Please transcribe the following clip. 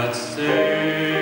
God save.